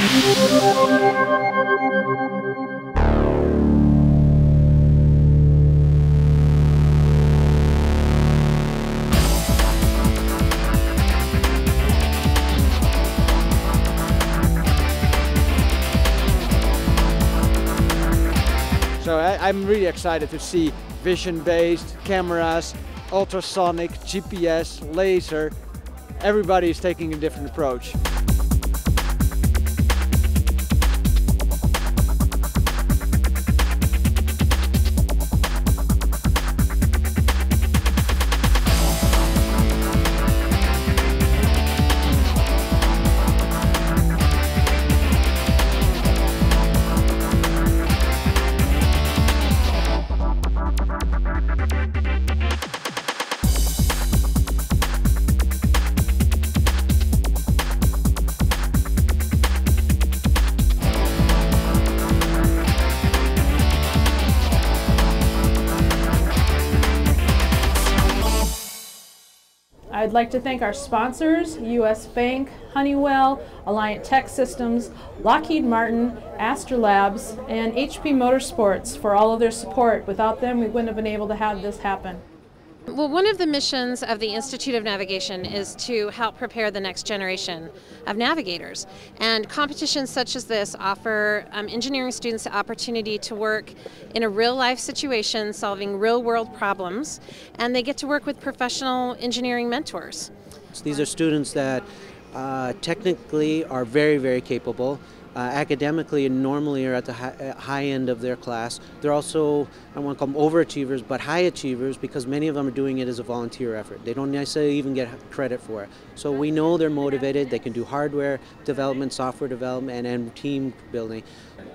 So I, I'm really excited to see vision-based cameras, ultrasonic, GPS, laser. Everybody is taking a different approach. I'd like to thank our sponsors, US Bank, Honeywell, Alliant Techsystems, Lockheed Martin, ASTER Labs, and HP Motorsports for all of their support. Without them, we wouldn't have been able to have this happen. Well, one of the missions of the Institute of Navigation is to help prepare the next generation of navigators. And competitions such as this offer um, engineering students the opportunity to work in a real life situation, solving real world problems, and they get to work with professional engineering mentors. These are students that uh, technically are very, very capable. Uh, academically and normally are at the high, uh, high, end of their class. They're also, I want to call them overachievers, but high achievers because many of them are doing it as a volunteer effort. They don't necessarily even get credit for it. So we know they're motivated. They can do hardware development, software development, and, and team building.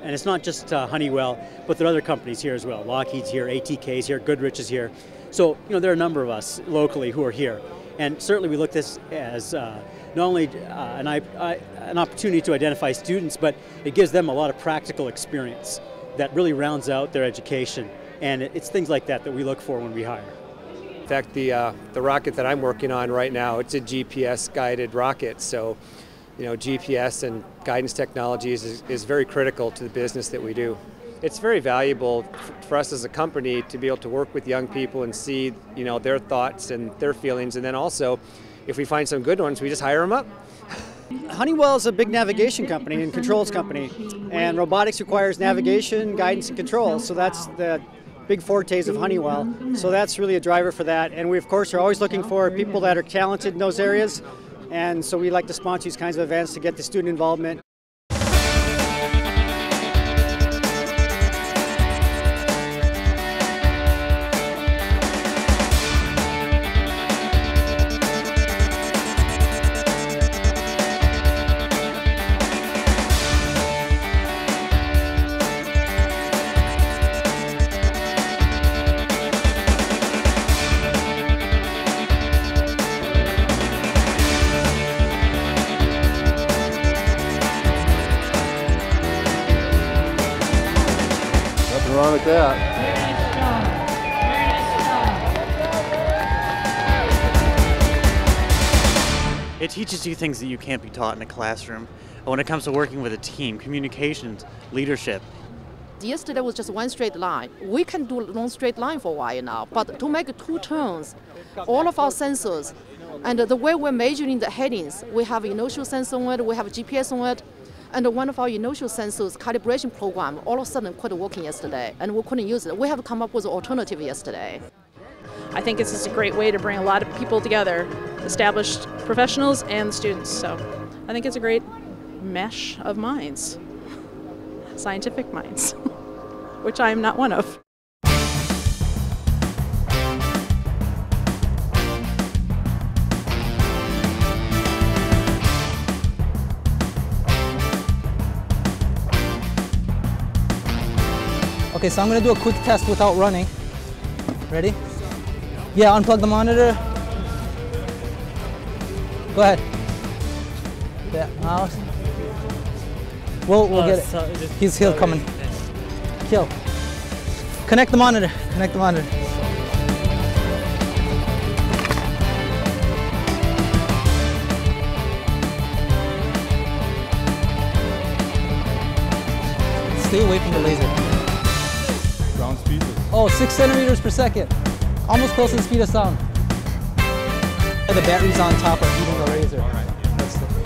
And it's not just uh, Honeywell, but there are other companies here as well. Lockheed's here, ATK's here, Goodrich is here. So, you know, there are a number of us locally who are here. And certainly we look this as uh, not only uh, an, uh, an opportunity to identify students, but it gives them a lot of practical experience that really rounds out their education. And it's things like that that we look for when we hire. In fact, the, uh, the rocket that I'm working on right now, it's a GPS guided rocket. So, you know, GPS and guidance technologies is, is very critical to the business that we do. It's very valuable for us as a company to be able to work with young people and see, you know, their thoughts and their feelings, and then also if we find some good ones, we just hire them up. Honeywell is a big navigation company and controls company, and robotics requires navigation, guidance, and control. So that's the big fortes of Honeywell. So that's really a driver for that. And we, of course, are always looking for people that are talented in those areas. And so we like to sponsor these kinds of events to get the student involvement. Nothing with that. It teaches you things that you can't be taught in a classroom. When it comes to working with a team, communications, leadership. Yesterday was just one straight line. We can do one straight line for a while now, but to make two turns, all of our sensors, and the way we're measuring the headings, we have inertial sensor on it, we have GPS on it, and one of our inertial sensors calibration program all of a sudden quit working yesterday, and we couldn't use it. We have come up with an alternative yesterday. I think it's just a great way to bring a lot of people together, established professionals and students. So I think it's a great mesh of minds, scientific minds, which I am not one of. Okay, so I'm gonna do a quick test without running. Ready? Yeah, unplug the monitor. Go ahead. Yeah, mouse. We'll, we'll Oh, get it. just- He's, he'll come in. Kill. Connect the monitor. Connect the monitor. stay away from the laser. Ground speed is Oh, six centimeters per second. Almost close to the speed of sound. The batteries on top are heating the laser. That's the-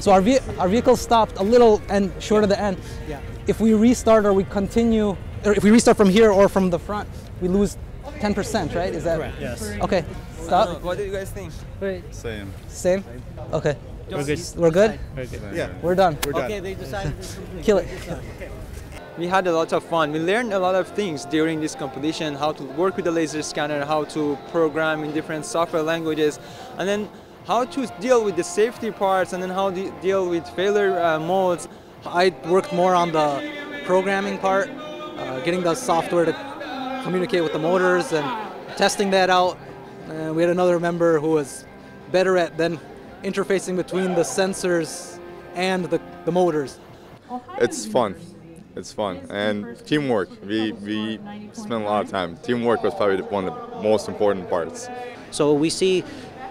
So our, ve- our vehicle stopped a little and short of the end. Yeah. If we restart or we continue, or if we restart from here or from the front, we lose 10%, right? Is that? Correct, yes. Okay, stop. What do you guys think? same. Same? Okay. We're good. We're good? Yeah. We're done. We're done. Okay, they decided to Kill it. We had a lot of fun. We learned a lot of things during this competition, how to work with the laser scanner, how to program in different software languages, and then how to deal with the safety parts, and then how to deal with failure uh, modes. I worked more on the programming part, uh, getting the software to communicate with the motors and testing that out. And we had another member who was better at then interfacing between the sensors and the, the motors. It's fun. It's fun and teamwork. We we spent a lot of time. Teamwork was probably one of the most important parts. So we see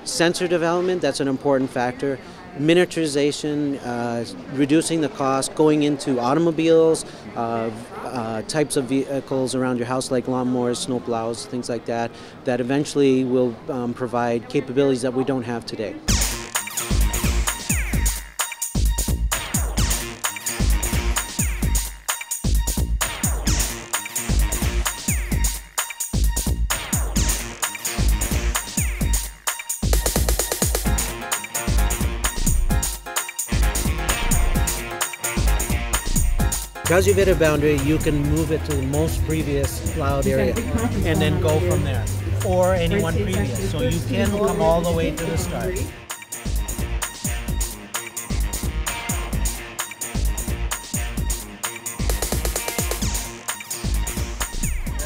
sensor development, that's an important factor. Miniaturization, uh, reducing the cost, going into automobiles, uh, uh, types of vehicles around your house like lawnmowers, snowplows, things like that, that eventually will um, provide capabilities that we don't have today. Because you've hit a boundary, you can move it to the most previous plowed area and then go from there, or anyone previous. So you can come all the way to the start.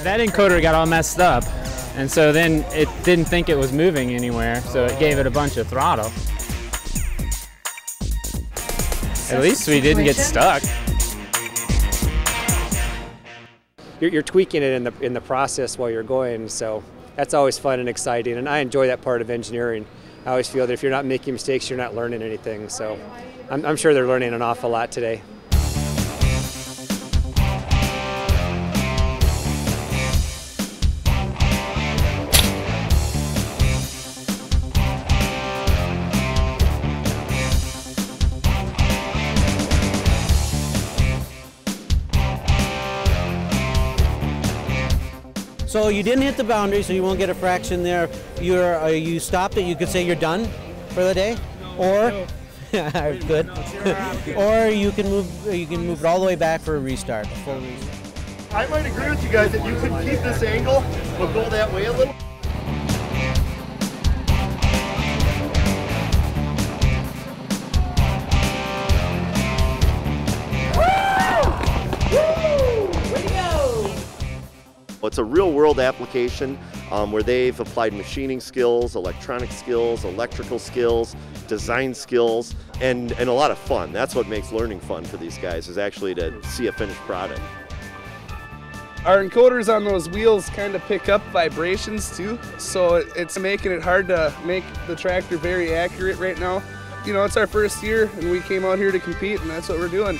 That encoder got all messed up, and so then it didn't think it was moving anywhere, so it gave it a bunch of throttle. At least we didn't get stuck. You're, you're tweaking it in the in the process while you're going, so that's always fun and exciting. And I enjoy that part of engineering. I always feel that if you're not making mistakes, you're not learning anything. So I'm, I'm sure they're learning an awful lot today. So you didn't hit the boundary, so you won't get a fraction there. You're uh, you stopped it. You could say you're done for the day, or good, or you can move you can move it all the way back for a restart, full restart. I might agree with you guys that you could keep this angle, but go that way a little. It's a real world application um, where they've applied machining skills, electronic skills, electrical skills, design skills, and, and a lot of fun. That's what makes learning fun for these guys is actually to see a finished product. Our encoders on those wheels kind of pick up vibrations too, so it's making it hard to make the tractor very accurate right now. You know, it's our first year and we came out here to compete and that's what we're doing.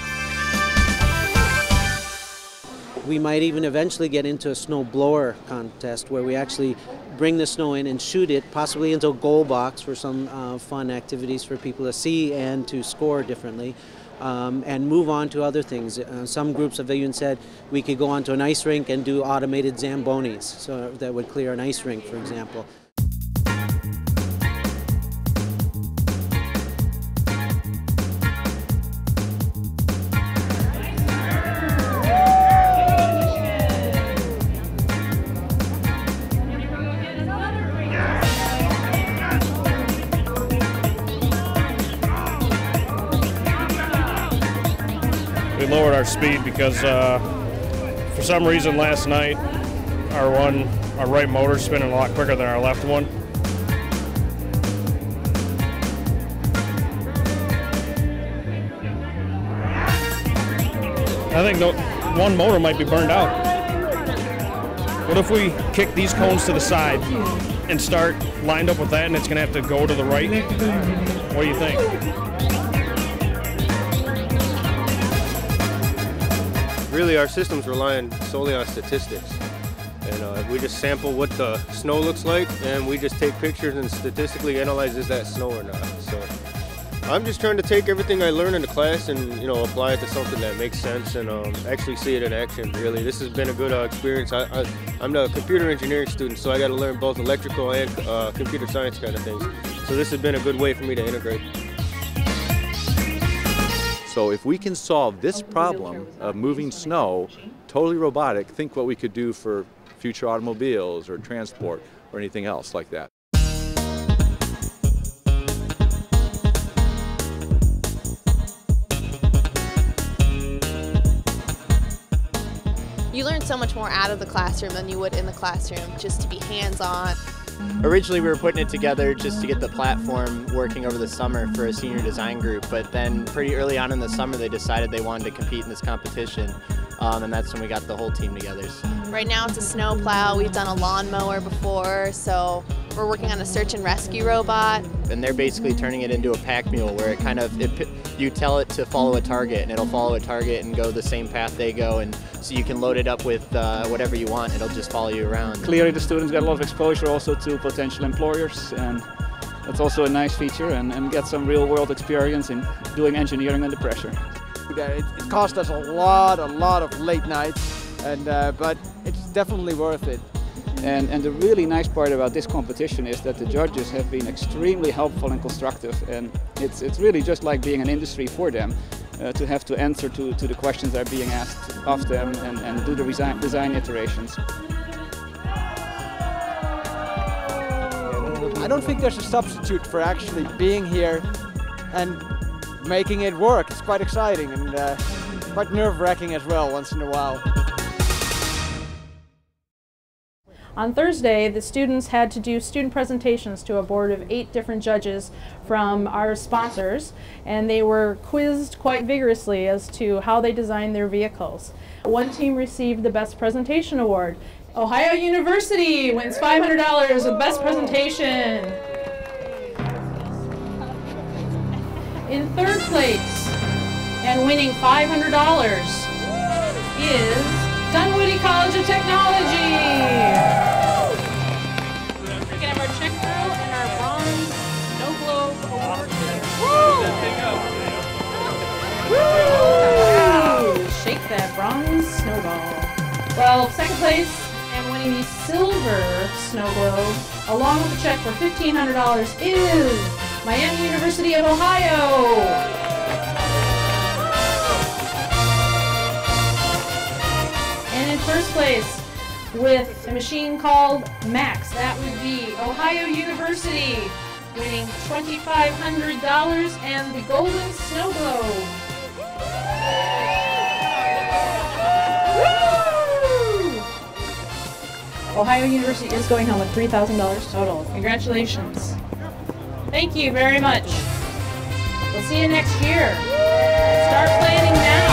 We might even eventually get into a snow blower contest where we actually bring the snow in and shoot it, possibly into a goal box for some uh, fun activities for people to see and to score differently. Um, and move on to other things. Uh, some groups have even said we could go onto an ice rink and do automated zambonis, so that would clear an ice rink, for example. Lowered our speed because uh, for some reason last night our one our right motor's spinning a lot quicker than our left one. I think no, one motor might be burned out. What if we kick these cones to the side and start lined up with that and it's going to have to go to the right? What do you think? Really, our system's relying solely on statistics. And uh, we just sample what the snow looks like, and we just take pictures and statistically analyze is that snow or not. So I'm just trying to take everything I learn in the class and you know apply it to something that makes sense and um, actually see it in action. Really, this has been a good uh, experience. I, I, am a computer engineering student, so I got to learn both electrical and uh, computer science kind of things. So this has been a good way for me to integrate. So if we can solve this problem of moving snow totally robotic, think what we could do for future automobiles or transport or anything else like that. You learn so much more out of the classroom than you would in the classroom, just to be hands-on. Originally, we were putting it together just to get the platform working over the summer for a senior design group, but then pretty early on in the summer, they decided they wanted to compete in this competition, um, and that's when we got the whole team together. So. Right now, it's a snow plow. We've done a lawnmower before, so we're working on a search and rescue robot. And they're basically turning it into a pack mule where it kind of, it, you tell it to follow a target and it'll follow a target and go the same path they go. And so you can load it up with uh, whatever you want. It'll just follow you around. Clearly the students get a lot of exposure also to potential employers and that's also a nice feature and, and get some real world experience in doing engineering under pressure. It, it cost us a lot, a lot of late nights, and uh, but it's definitely worth it. And, and the really nice part about this competition is that the judges have been extremely helpful and constructive and it's, it's really just like being an industry for them uh, to have to answer to, to the questions that are being asked of them and, and do the design, design iterations. I don't think there's a substitute for actually being here and making it work. It's quite exciting and uh, quite nerve-wracking as well once in a while. On Thursday, the students had to do student presentations to a board of eight different judges from our sponsors, and they were quizzed quite vigorously as to how they designed their vehicles. One team received the Best Presentation Award. Ohio University wins $500 of Best Presentation. In third place and winning $500 is Dunwoody College of Technology. We can have our check through and our bronze snow globe award. Woo! Shake that bronze snowball. Well, second place and winning the silver snow globe, along with a check for $1,500, is Miami University of Ohio. And in first place with a machine called Max. That would be Ohio University, winning $2,500 and the Golden Snow Globe. Ohio University is going home with $3,000 total. Congratulations. Thank you very much. We'll see you next year. Start planning now.